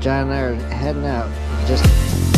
John and I are heading out. Just